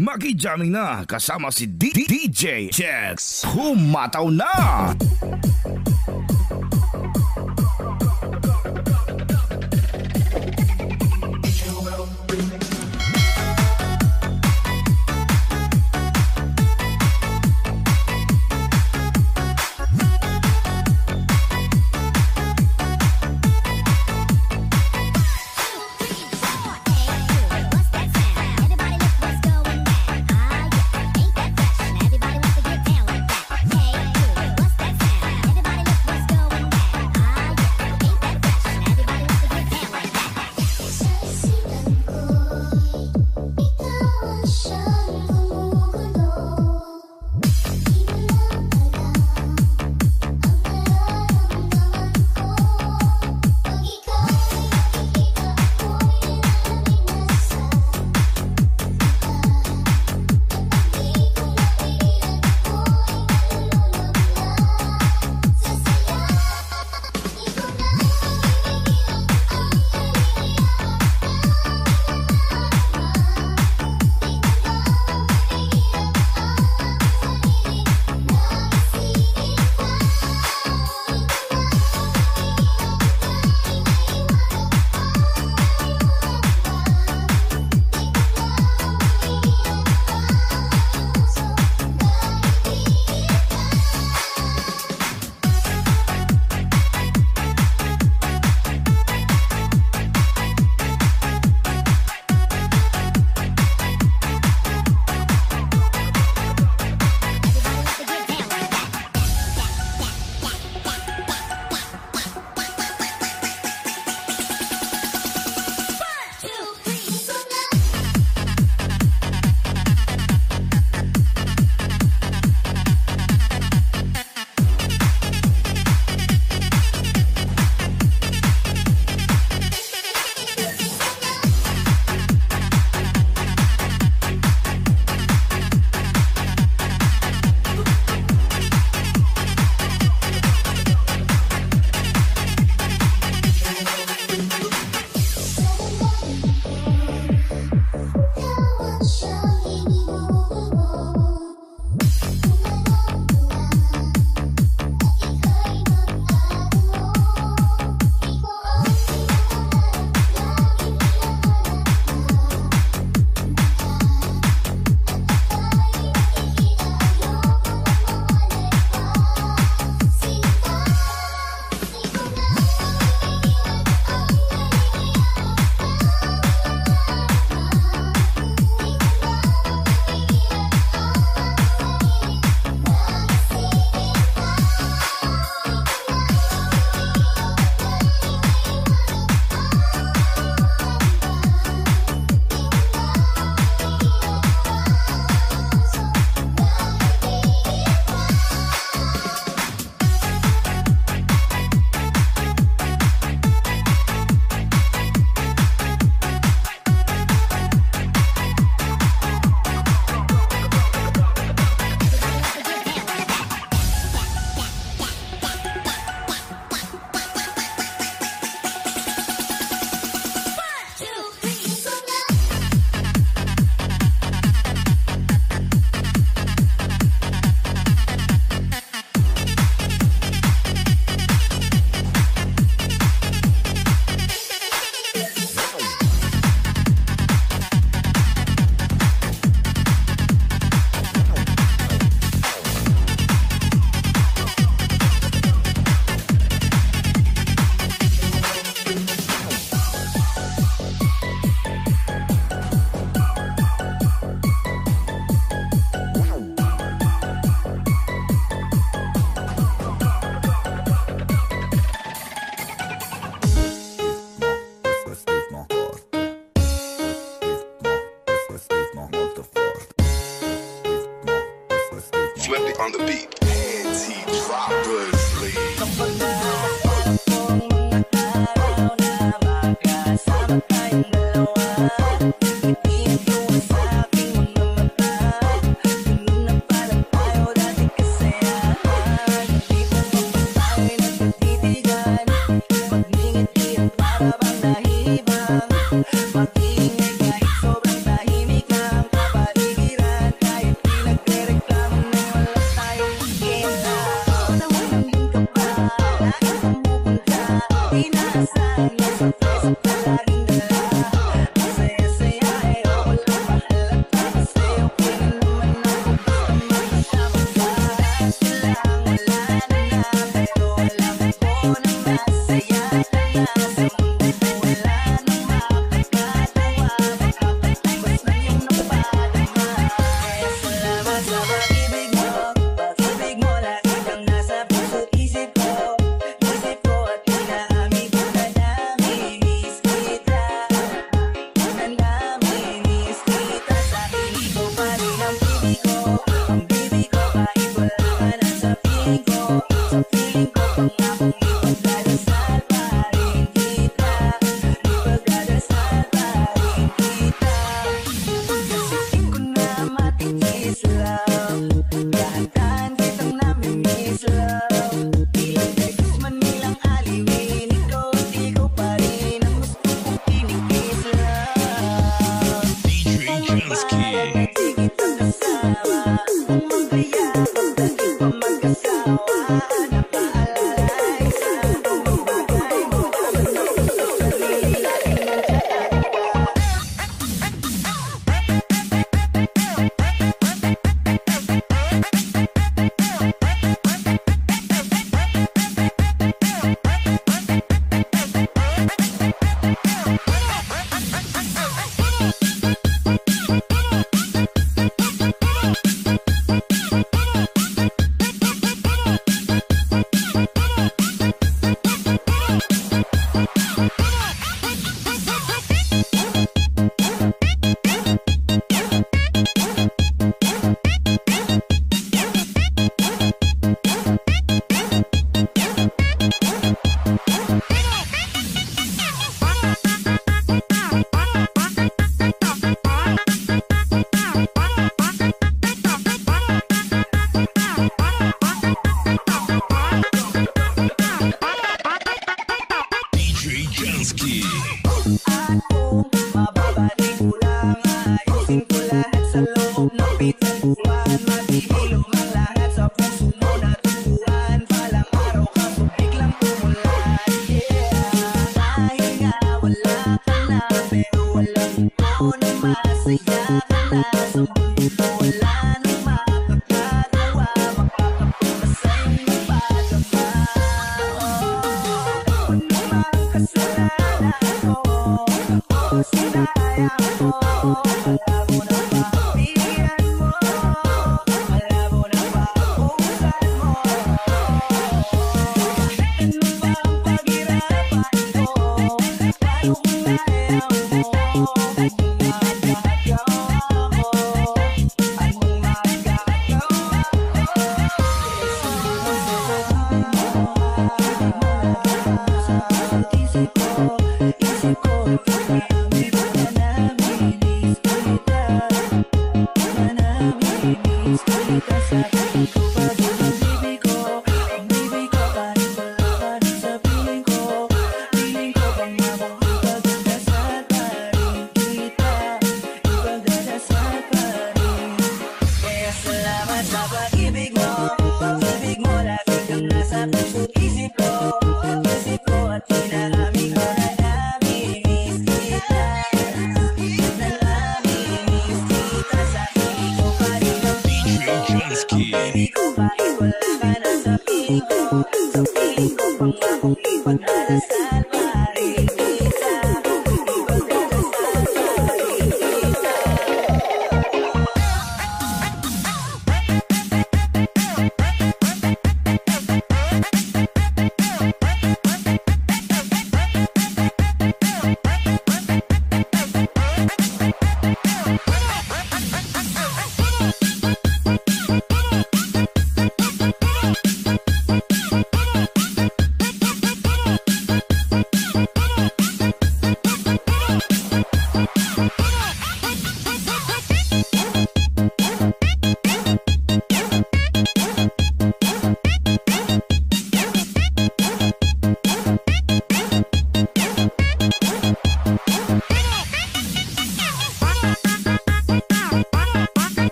Makijamming na kasama si DJ Checks. Humataw na!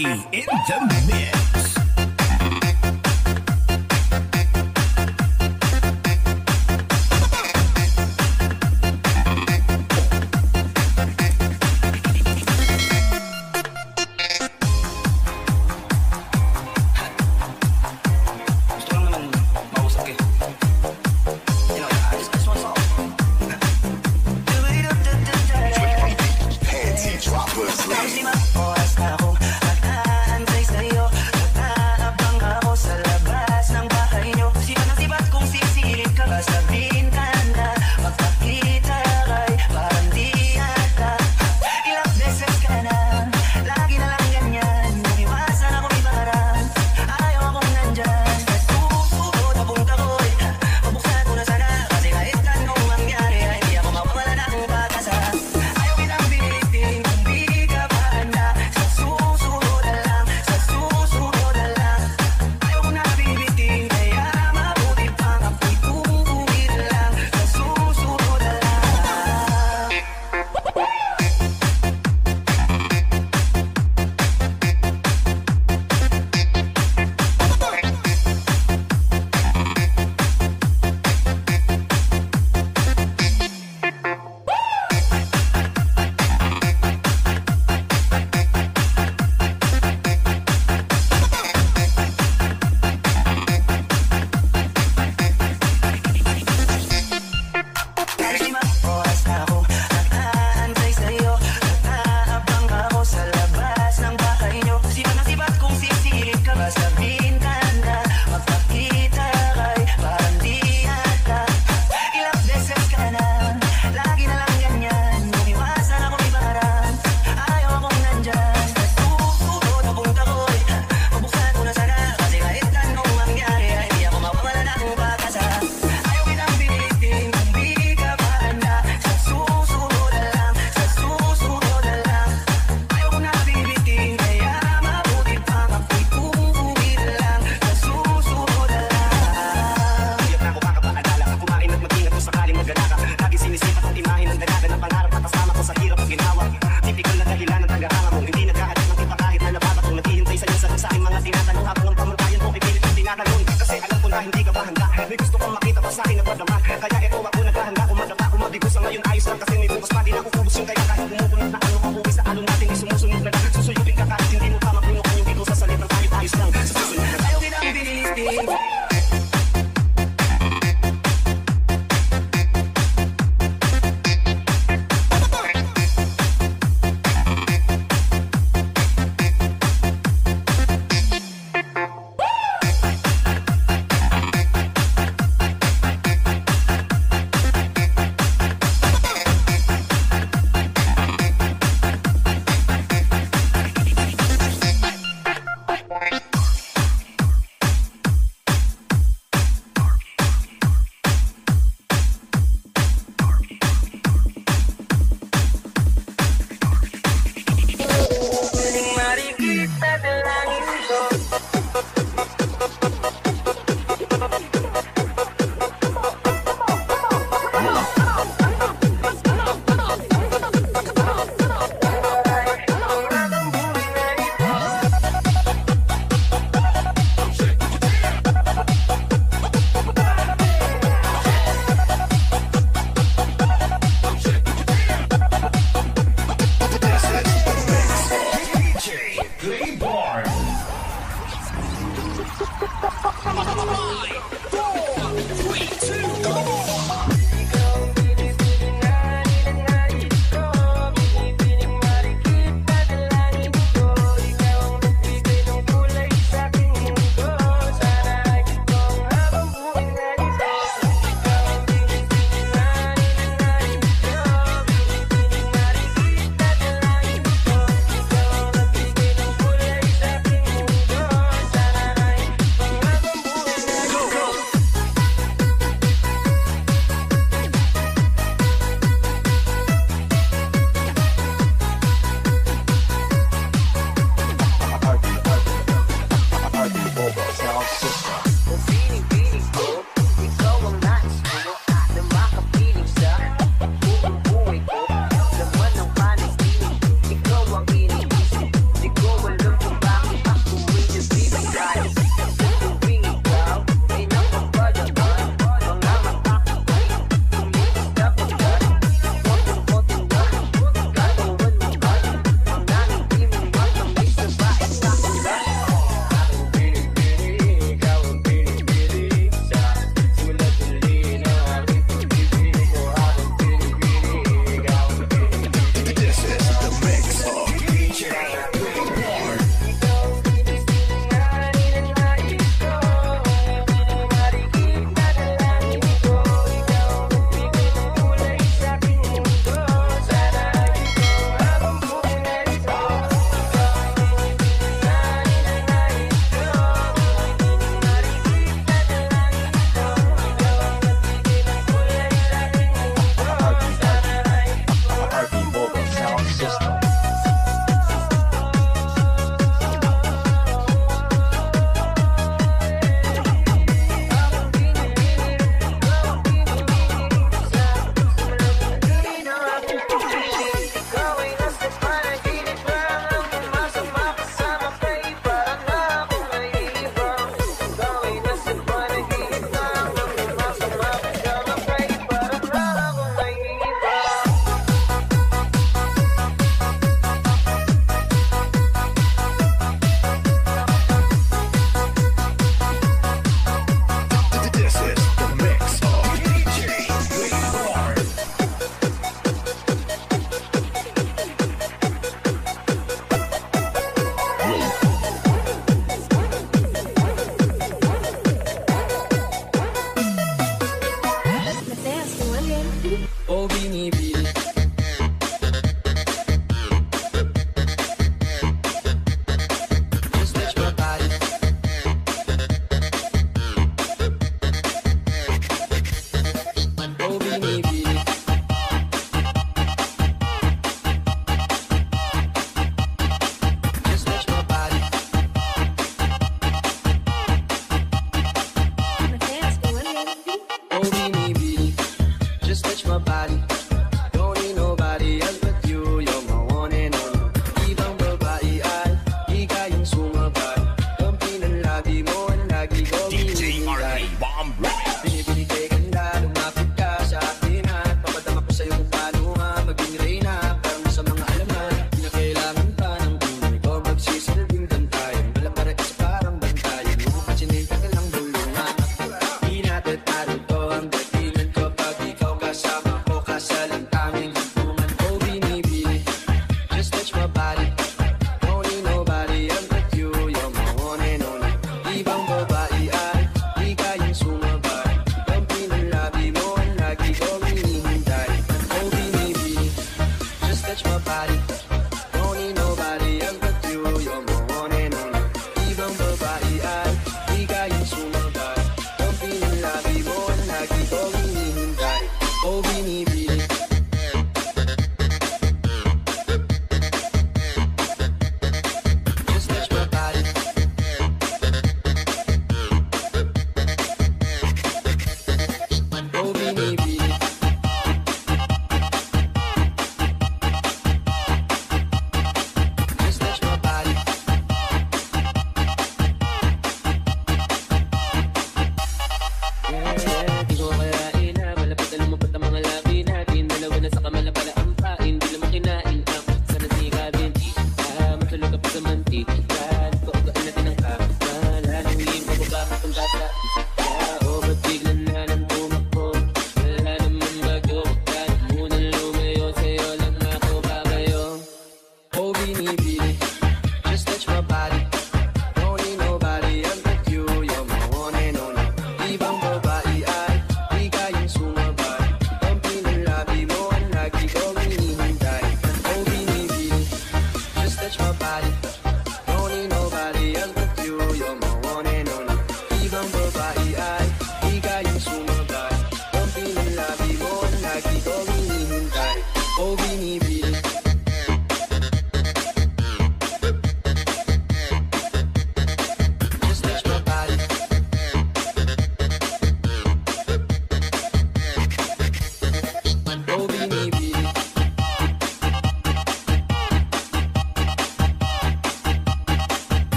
Marky in the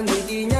sang begini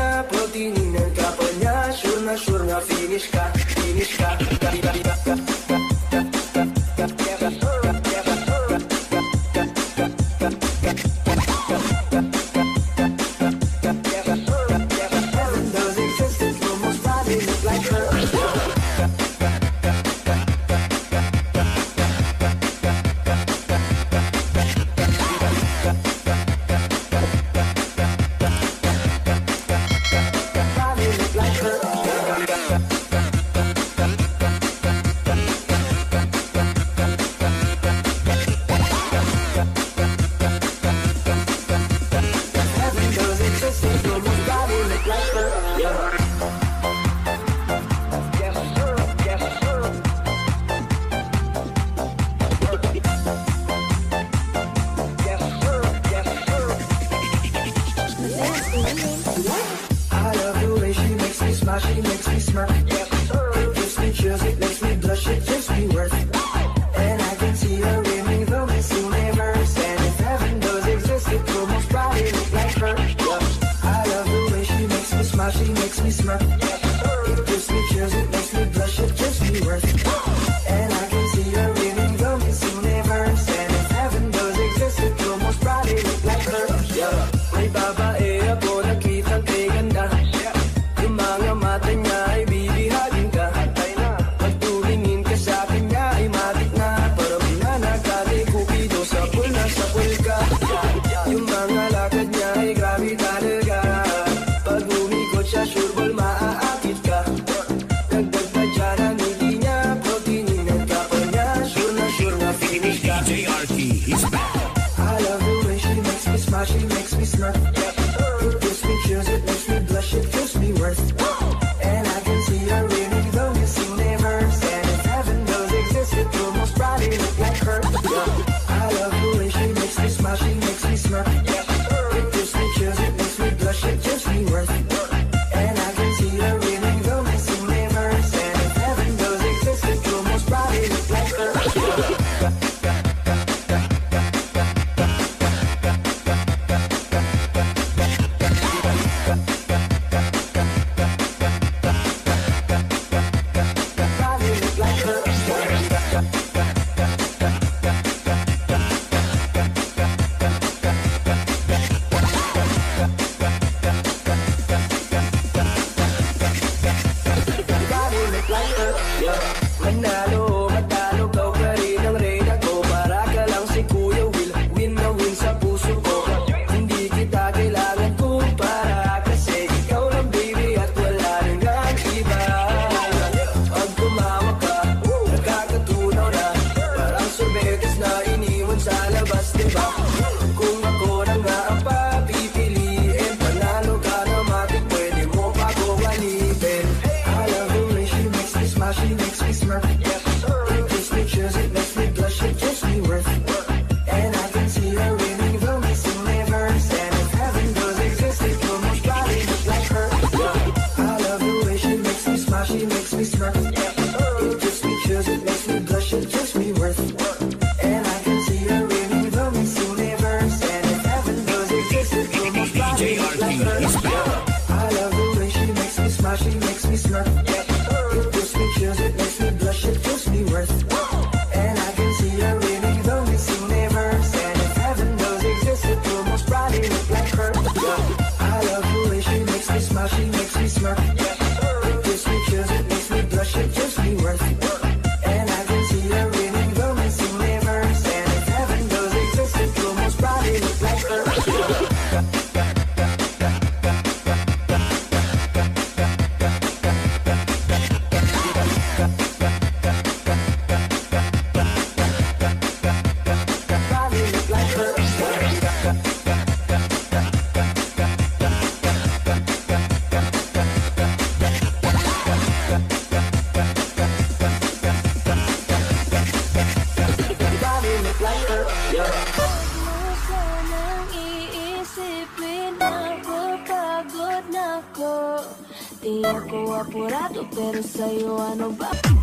ako apurado Pero sa'yo ano ba?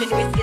Generation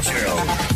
Show.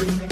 free.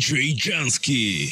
DJ Jansky.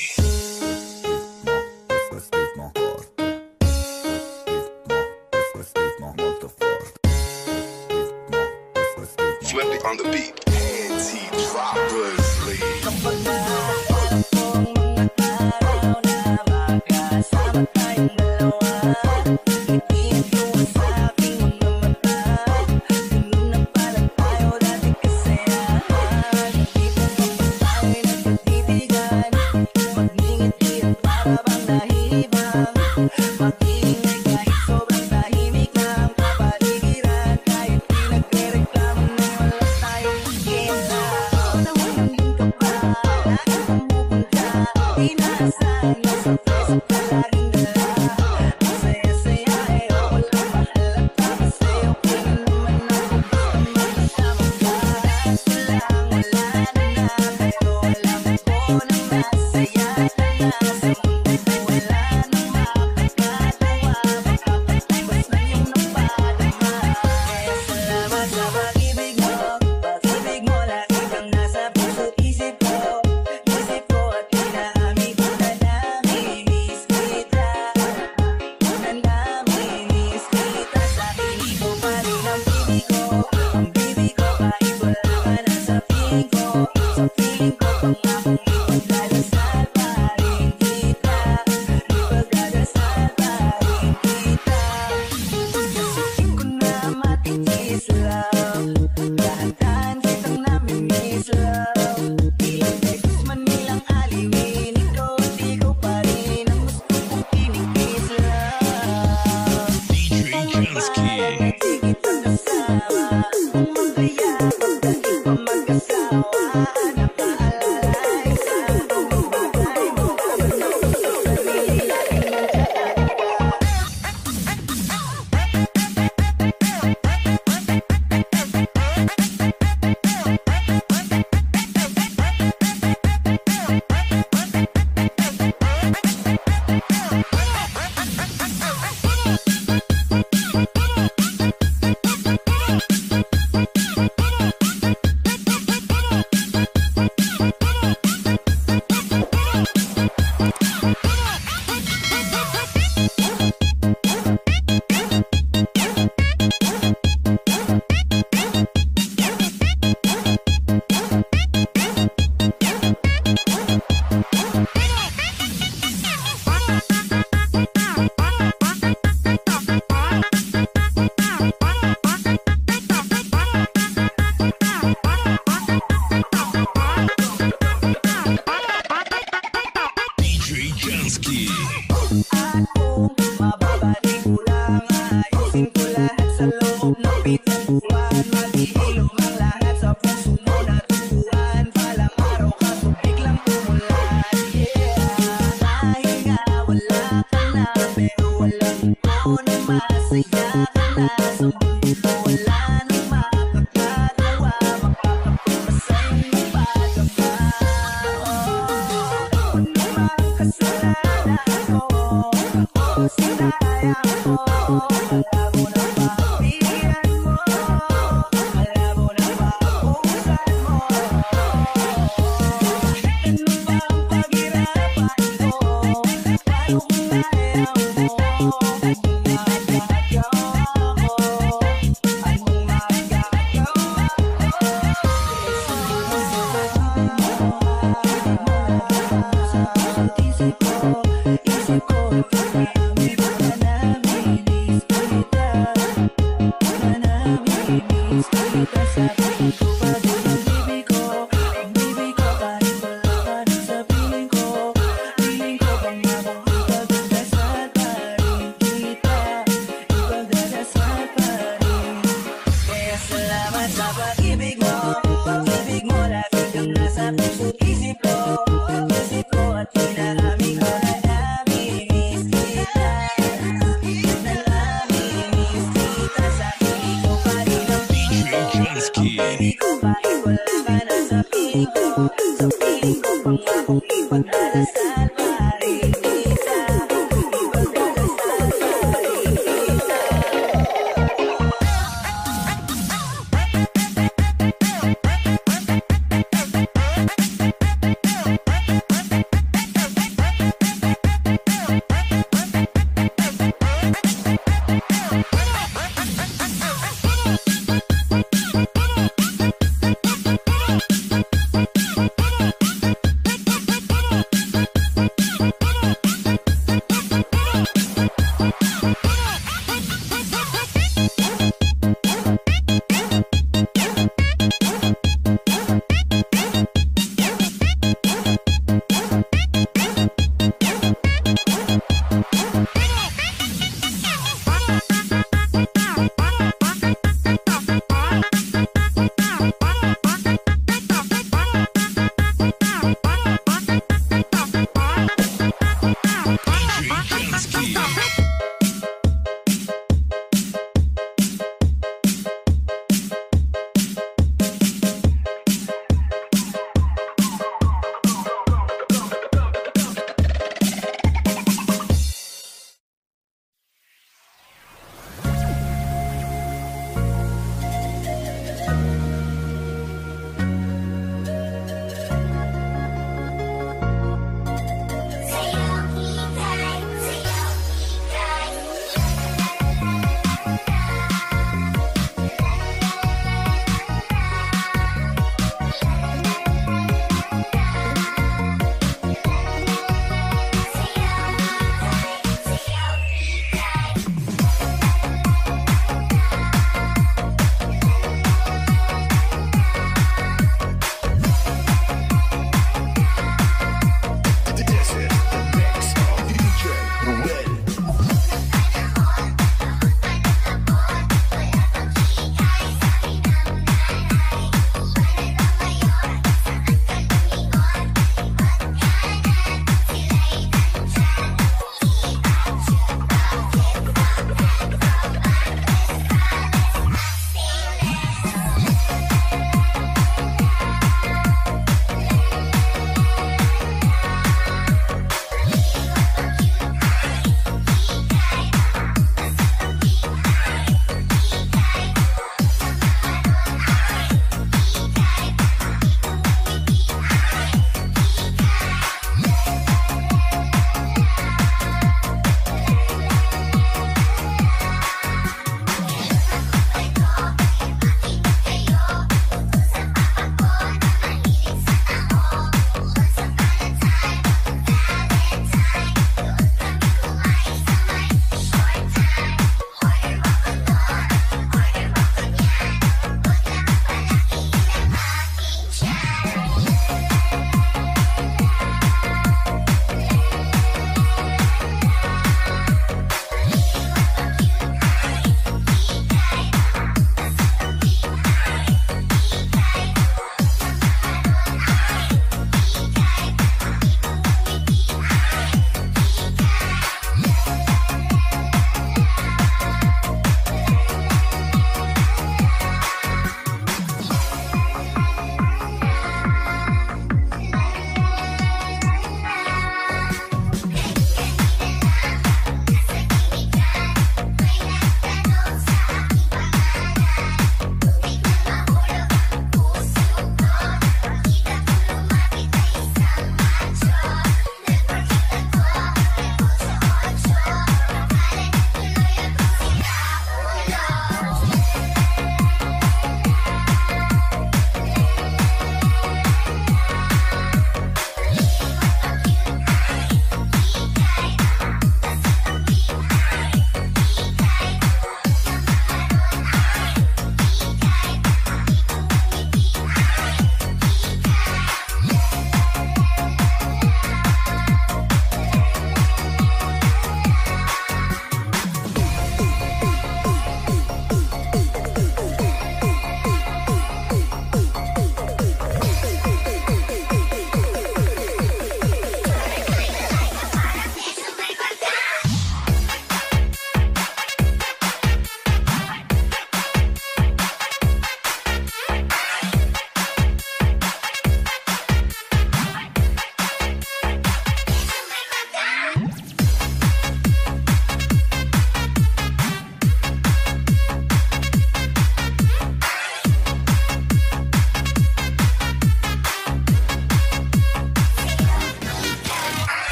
What kind of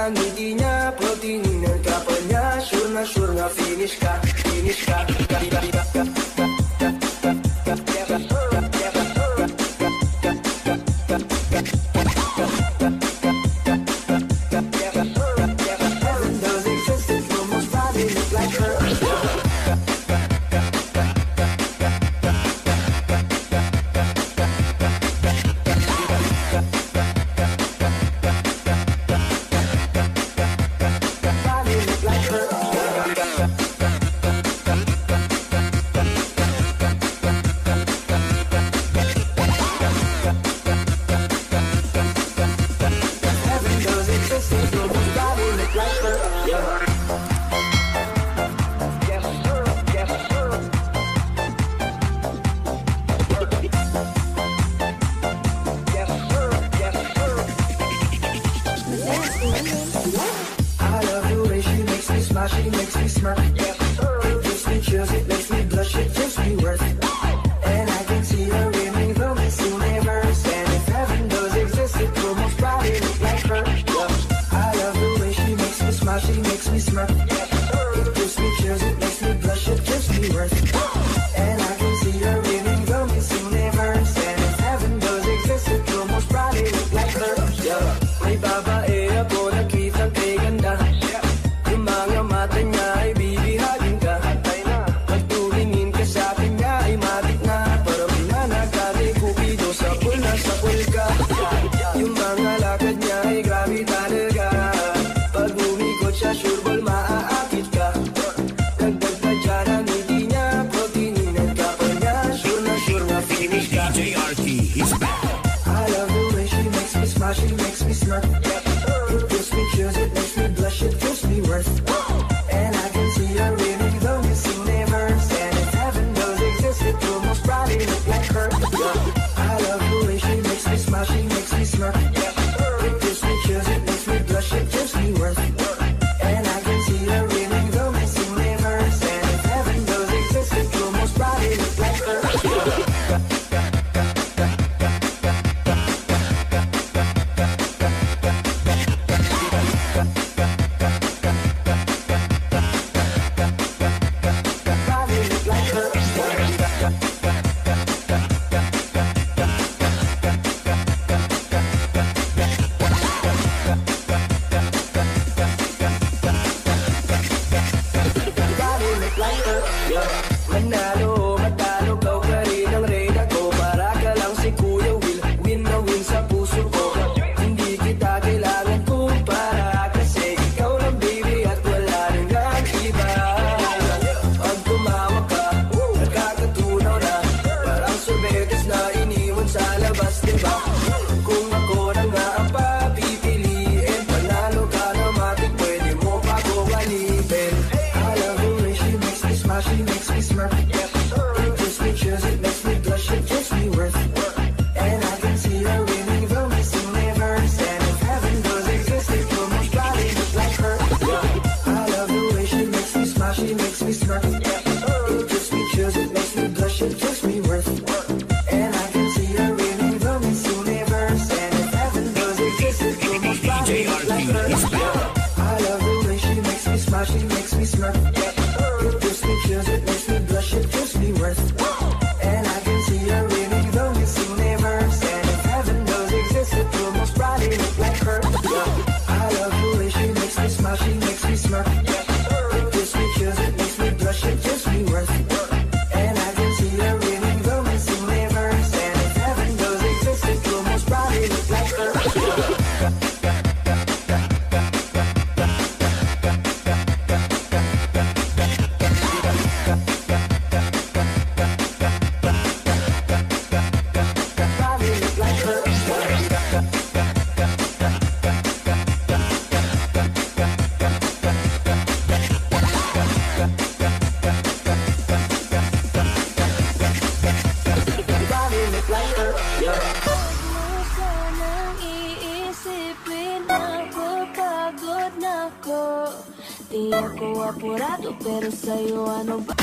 Parang hindi niya apurado, pero soy não. no